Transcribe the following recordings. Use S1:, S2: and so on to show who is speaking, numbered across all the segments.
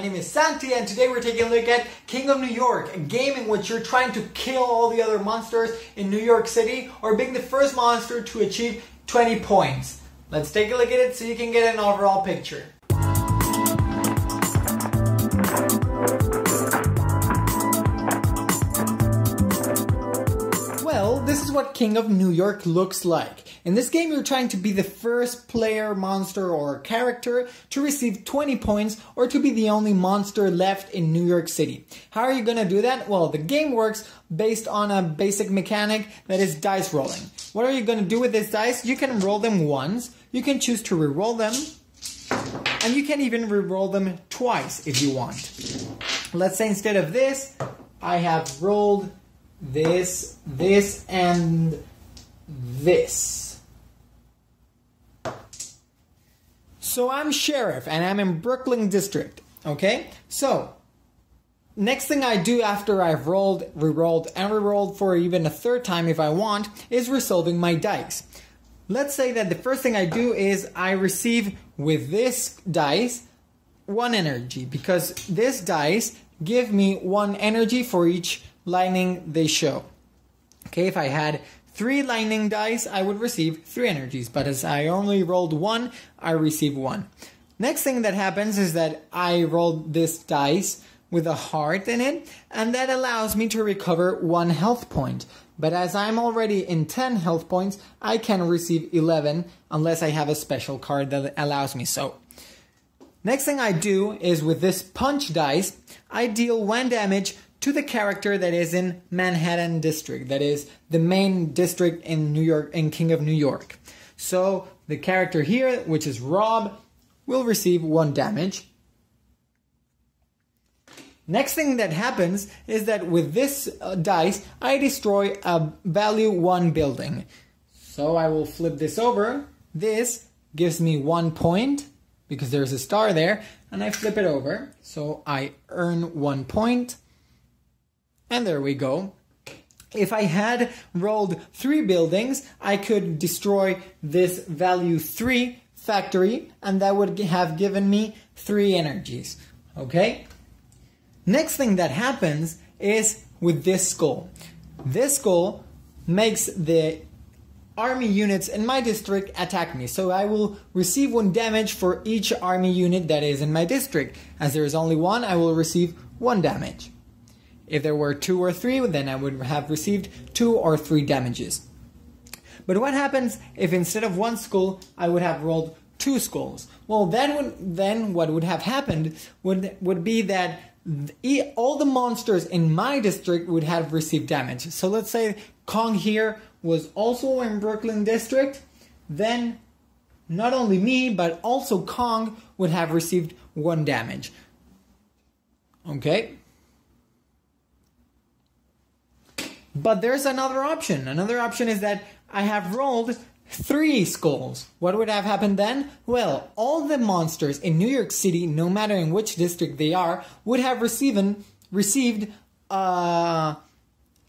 S1: name is Santi and today we're taking a look at King of New York, a game in which you're trying to kill all the other monsters in New York City or being the first monster to achieve 20 points. Let's take a look at it so you can get an overall picture. Well, this is what King of New York looks like. In this game, you're trying to be the first player, monster, or character to receive 20 points or to be the only monster left in New York City. How are you gonna do that? Well, the game works based on a basic mechanic that is dice rolling. What are you gonna do with this dice? You can roll them once, you can choose to re-roll them, and you can even re-roll them twice if you want. Let's say instead of this, I have rolled this, this, and this. So I'm sheriff and I'm in Brooklyn District. Okay? So, next thing I do after I've rolled, re-rolled, and re-rolled for even a third time if I want is resolving my dice. Let's say that the first thing I do is I receive with this dice one energy because this dice give me one energy for each lightning they show. Okay, if I had three lightning dice, I would receive three energies, but as I only rolled one, I receive one. Next thing that happens is that I rolled this dice with a heart in it, and that allows me to recover one health point. But as I'm already in 10 health points, I can receive 11 unless I have a special card that allows me so. Next thing I do is with this punch dice, I deal one damage to the character that is in Manhattan District, that is the main district in New York, in King of New York. So the character here, which is Rob, will receive one damage. Next thing that happens is that with this uh, dice, I destroy a value 1 building. So I will flip this over. This gives me one point because there's a star there, and I flip it over. So I earn one point. And there we go. If I had rolled three buildings, I could destroy this value 3 factory, and that would have given me 3 energies. Okay? Next thing that happens is with this skull. This skull makes the army units in my district attack me. So I will receive one damage for each army unit that is in my district. As there is only one, I will receive one damage. If there were two or three, then I would have received two or three damages. But what happens if instead of one skull, I would have rolled two skulls? Well, then, would, then what would have happened would, would be that all the monsters in my district would have received damage. So let's say Kong here was also in Brooklyn district, then not only me, but also Kong would have received one damage. Okay? But there's another option. Another option is that I have rolled three skulls. What would have happened then? Well, all the monsters in New York City, no matter in which district they are, would have received received uh,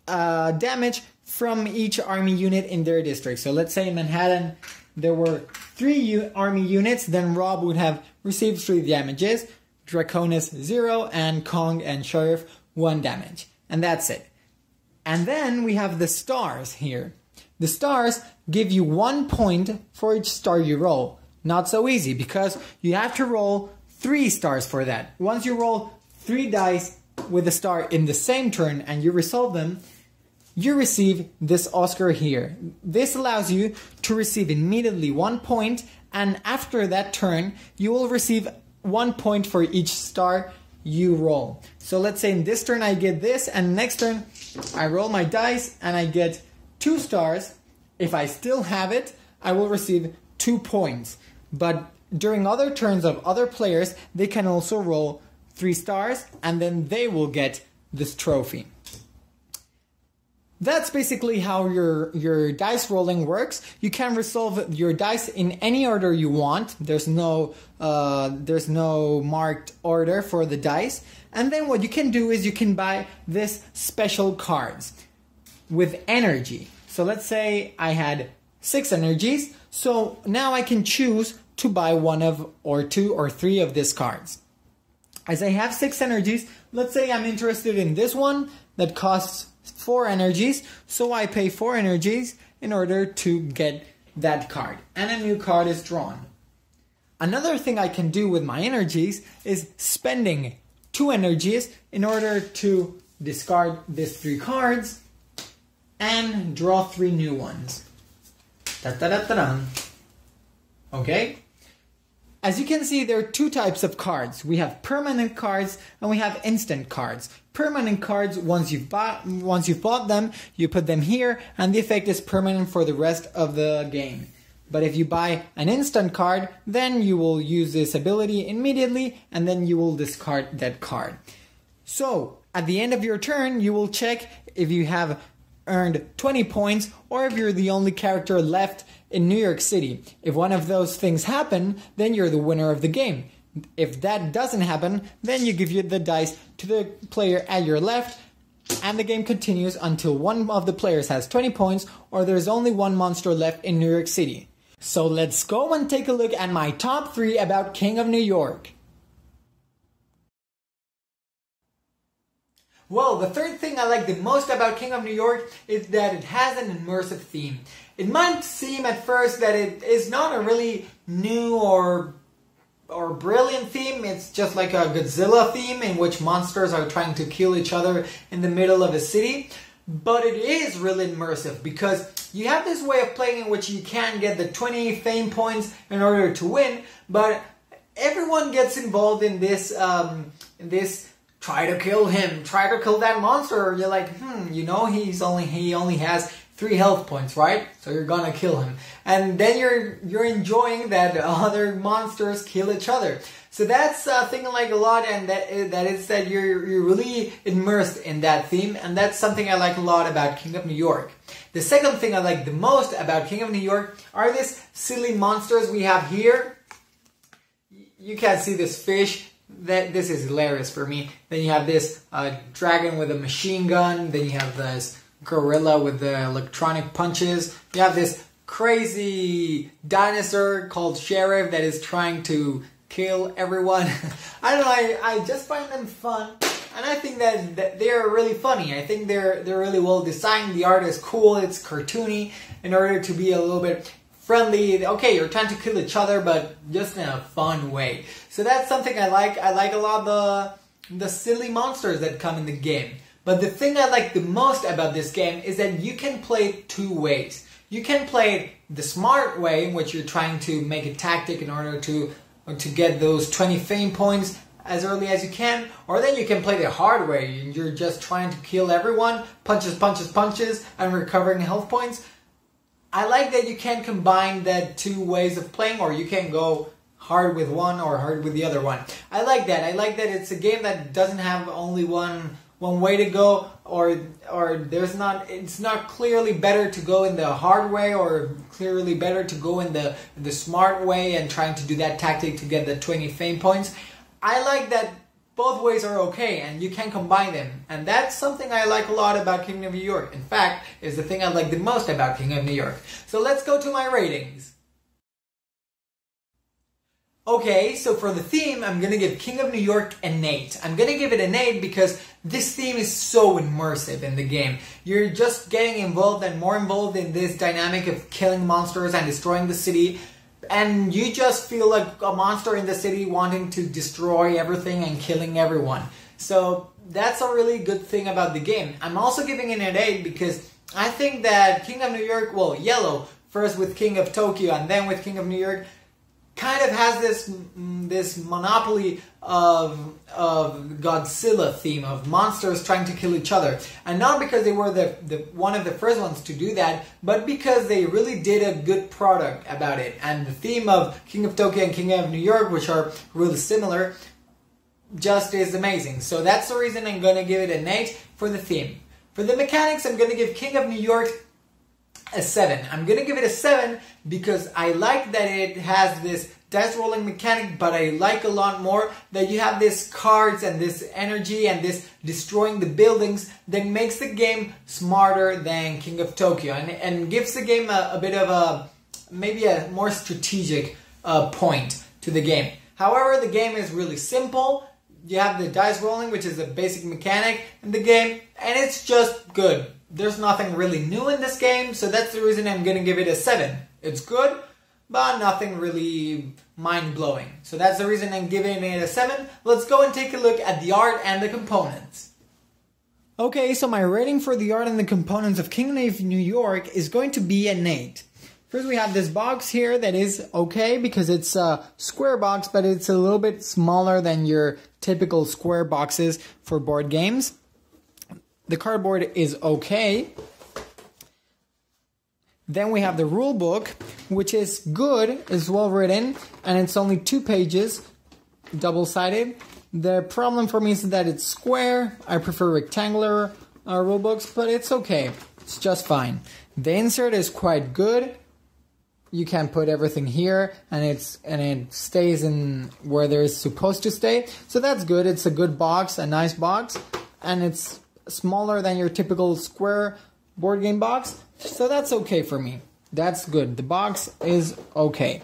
S1: uh, damage from each army unit in their district. So let's say in Manhattan there were three army units, then Rob would have received three damages, Drakonis zero, and Kong and Sheriff one damage, and that's it. And then we have the stars here. The stars give you one point for each star you roll. Not so easy because you have to roll three stars for that. Once you roll three dice with a star in the same turn and you resolve them, you receive this Oscar here. This allows you to receive immediately one point, and after that turn, you will receive one point for each star you roll. So let's say in this turn I get this, and next turn I roll my dice and I get two stars. If I still have it, I will receive two points. But during other turns of other players, they can also roll three stars and then they will get this trophy. That's basically how your your dice rolling works. You can resolve your dice in any order you want. There's no uh, there's no marked order for the dice. And then what you can do is you can buy this special cards with energy. So let's say I had six energies. So now I can choose to buy one of or two or three of these cards. as I have six energies, let's say I'm interested in this one that costs four energies, so I pay four energies in order to get that card, and a new card is drawn. Another thing I can do with my energies is spending two energies in order to discard these three cards and draw three new ones. Da da da da. Okay? As you can see, there are two types of cards. We have permanent cards and we have instant cards. Permanent cards, once you've bought, once you've bought them, you put them here, and the effect is permanent for the rest of the game. But if you buy an instant card, then you will use this ability immediately, and then you will discard that card. So, at the end of your turn, you will check if you have earned 20 points or if you're the only character left in New York City. If one of those things happen, then you're the winner of the game. If that doesn't happen, then you give you the dice to the player at your left and the game continues until one of the players has 20 points or there's only one monster left in New York City. So let's go and take a look at my top 3 about King of New York. Well, the third thing I like the most about King of New York is that it has an immersive theme. It might seem at first that it is not a really new or or brilliant theme. It's just like a Godzilla theme in which monsters are trying to kill each other in the middle of a city. But it is really immersive because you have this way of playing in which you can get the 20 fame points in order to win, but everyone gets involved in this um, in this try to kill him, try to kill that monster. You're like, hmm, you know, he's only he only has three health points, right? So you're gonna kill him, and then you're you're enjoying that other monsters kill each other. So that's a thing I like a lot, and that that is that you're you're really immersed in that theme, and that's something I like a lot about King of New York. The second thing I like the most about King of New York are these silly monsters we have here. You can't see this fish, that this is hilarious for me. Then you have this uh, dragon with a machine gun. Then you have this gorilla with the electronic punches. You have this crazy dinosaur called Sheriff that is trying to kill everyone. I don't know. I, I just find them fun. And I think that, that they're really funny. I think they're they're really well designed. The art is cool. It's cartoony in order to be a little bit friendly. Okay, you're trying to kill each other, but just in a fun way. So that's something I like. I like a lot the the silly monsters that come in the game. But the thing I like the most about this game is that you can play it two ways. You can play the smart way, in which you're trying to make a tactic in order to to get those 20 fame points as early as you can, or then you can play the hard way. You're just trying to kill everyone, punches, punches, punches, and recovering health points. I like that you can combine that two ways of playing, or you can go hard with one or hard with the other one. I like that. I like that it's a game that doesn't have only one one way to go or or there's not it's not clearly better to go in the hard way or clearly better to go in the the smart way and trying to do that tactic to get the 20 fame points. I like that both ways are okay and you can combine them. And that's something I like a lot about King of New York. In fact, is the thing I like the most about King of New York. So let's go to my ratings. Okay, so for the theme, I'm gonna give King of New York an 8. I'm gonna give it an 8 because this theme is so immersive in the game. You're just getting involved and more involved in this dynamic of killing monsters and destroying the city. And you just feel like a monster in the city wanting to destroy everything and killing everyone. So that's a really good thing about the game. I'm also giving it an 8 because I think that King of New York, well, IELLO, first with King of Tokyo and then with King of New York, kind of has this this monopoly of of Godzilla theme of monsters trying to kill each other, and not because they were the, the one of the first ones to do that, but because they really did a good product about it. And the theme of King of Tokyo and King of New York, which are really similar, just is amazing. So that's the reason I'm gonna give it an eight for the theme. For the mechanics, I'm gonna give King of New York a 7. I'm gonna give it a 7 because I like that it has this dice rolling mechanic, but I like a lot more that you have this cards and this energy and this destroying the buildings that makes the game smarter than King of Tokyo and, and gives the game a, a bit of a maybe a more strategic uh, point to the game. However, the game is really simple. you have the dice rolling, which is a basic mechanic in the game, and it's just good. There's nothing really new in this game, so that's the reason I'm gonna give it a 7. It's good, but nothing really mind blowing. So that's the reason I'm giving it a 7. Let's go and take a look at the art and the components. Okay, so my rating for the art and the components of King of New York is going to be an 8. First we have this box here that is okay because it's a square box but it's a little bit smaller than your typical square boxes for board games. The cardboard is okay. Then we have the rule book which is good, is well written and it's only two pages, double sided. The problem for me is that it's square. I prefer rectangular uh, rule books but it's okay. It's just fine. The insert is quite good you can put everything here and it's and it stays in where they're supposed to stay so that's good it's a good box a nice box and it's smaller than your typical square board game box so that's okay for me that's good the box is okay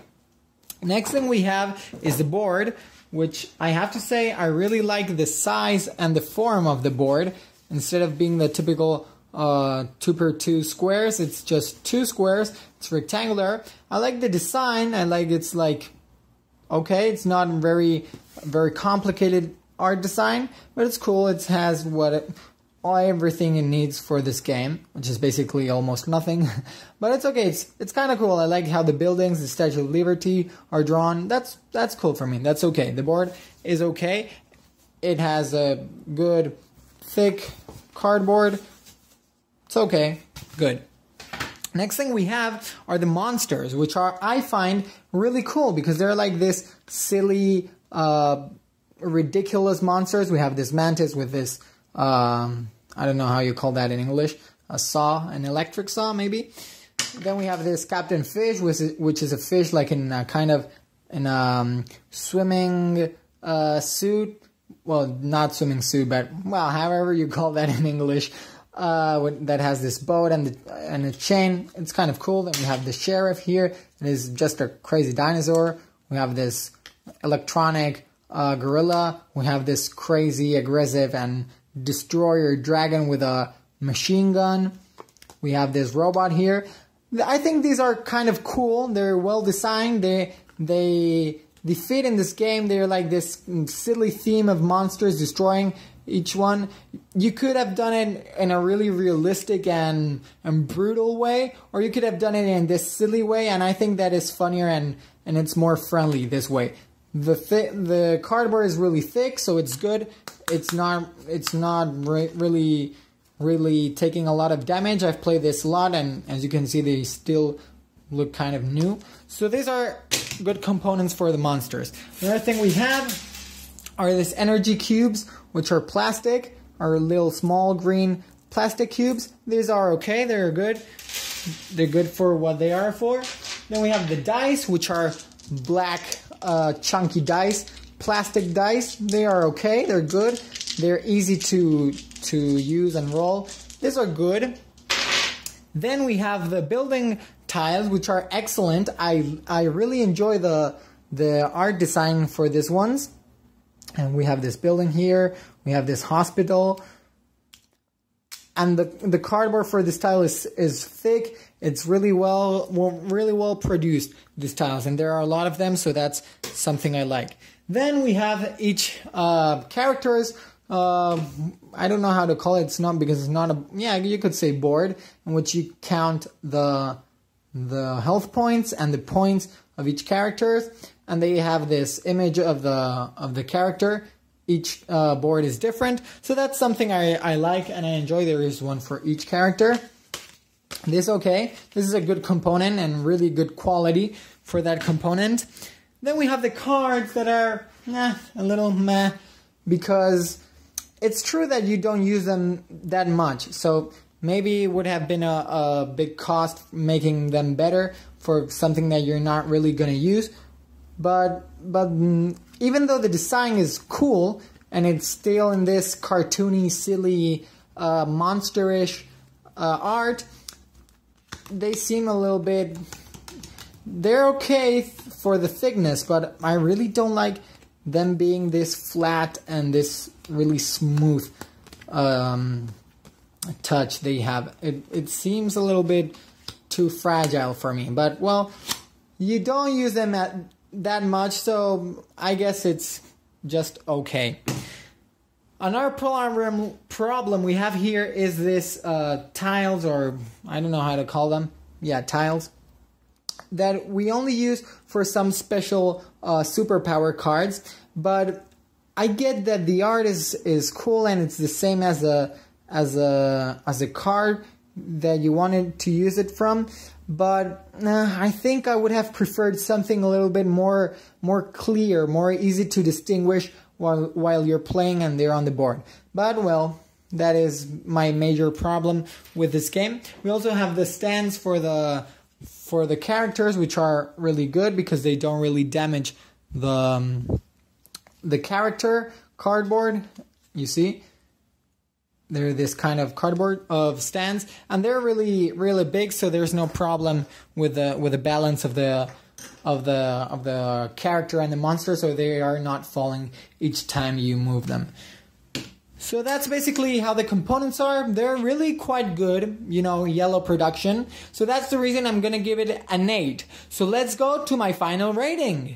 S1: next thing we have is the board which i have to say i really like the size and the form of the board instead of being the typical uh, two per two squares. It's just two squares. It's rectangular. I like the design. I like it's like okay. It's not very very complicated art design, but it's cool. It has what it, everything it needs for this game, which is basically almost nothing. but it's okay. It's it's kind of cool. I like how the buildings, the Statue of Liberty are drawn. That's that's cool for me. That's okay. The board is okay. It has a good thick cardboard it's okay. Good. Next thing we have are the monsters, which are I find really cool because they're like this silly, uh, ridiculous monsters. We have this mantis with this, um, I don't know how you call that in English, a saw, an electric saw maybe. Then we have this Captain Fish, which is, which is a fish like in a kind of in a um, swimming uh, suit. Well, not swimming suit, but well, however you call that in English uh, that has this boat and the, and a chain. It's kind of cool. Then we have the sheriff here. It is just a crazy dinosaur. We have this electronic uh, gorilla. We have this crazy, aggressive, and destroyer dragon with a machine gun. We have this robot here. I think these are kind of cool. They're well designed. They they they fit in this game. They're like this silly theme of monsters destroying each one. You could have done it in a really realistic and, and brutal way, or you could have done it in this silly way, and I think that is funnier and, and it's more friendly this way. The th- the cardboard is really thick, so it's good. It's not it's not re- really really taking a lot of damage. I've played this a lot, and as you can see, they still look kind of new. So these are good components for the monsters. Another thing we have are these energy cubes, which are plastic, are little small green plastic cubes. These are okay, they're good. They're good for what they are for. Then we have the dice, which are black uh, chunky dice, plastic dice. They are okay, they're good. They're easy to to use and roll. These are good. Then we have the building tiles, which are excellent. I I really enjoy the the art design for these ones. And we have this building here, we have this hospital. And the the cardboard for this tile is is thick. It's really well, well really well produced these tiles, and there are a lot of them, so that's something I like. Then we have each uh, characters. Uh, I don't know how to call it. It's not because it's not a yeah. You could say board in which you count the the health points and the points of each character and they have this image of the of the character. Each uh, board is different, so that's something I, I like and I enjoy. There is one for each character. This okay. This is a good component and really good quality for that component. Then we have the cards that are nah, a little meh because it's true that you don't use them that much. So maybe it would have been a, a big cost making them better for something that you're not really going to use but but even though the design is cool and it's still in this cartoony, silly, uh, monsterish uh, art, they seem a little bit. They're okay for the thickness, but I really don't like them being this flat and this really smooth um, touch they have. It, it seems a little bit too fragile for me, but well, you don't use them at that much, so I guess it's just okay. Another problem problem we have here is this uh, tiles, or I don't know how to call them. Yeah, tiles that we only use for some special uh, superpower cards. But I get that the art is is cool and it's the same as a as a as a card that you wanted to use it from. But uh, I think I would have preferred something a little bit more more clear, more easy to distinguish while while you're playing and they're on the board. But well, that is my major problem with this game. We also have the stands for the for the characters, which are really good because they don't really damage the um, the character cardboard. You see, they're this kind of cardboard of stands, and they're really really big, so there's no problem with the with the balance of the of the of the character and the monster, so they are not falling each time you move them. So that's basically how the components are. They're really quite good, you know, IELLO production. So that's the reason I'm gonna give it an 8. So let's go to my final rating.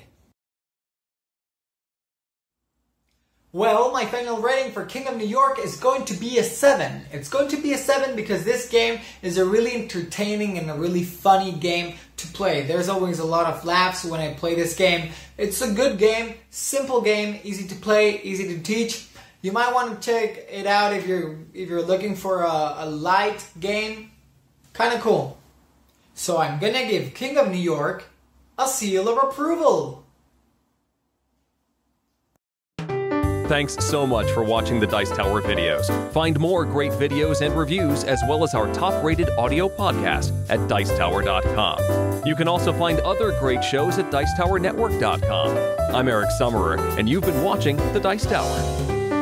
S1: Well, my final rating for King of New York is going to be a 7. It's going to be a 7 because this game is a really entertaining and a really funny game to play. There's always a lot of laughs when I play this game. It's a good game, simple game, easy to play, easy to teach. You might want to check it out if you're if you're looking for a, a light game. Kind of cool. So I'm gonna give King of New York a seal of approval.
S2: Thanks so much for watching the Dice Tower videos. Find more great videos and reviews, as well as our top rated audio podcast at Dicetower.com. You can also find other great shows at Dicetowernetwork.com. I'm Eric Summerer, and you've been watching The Dice Tower.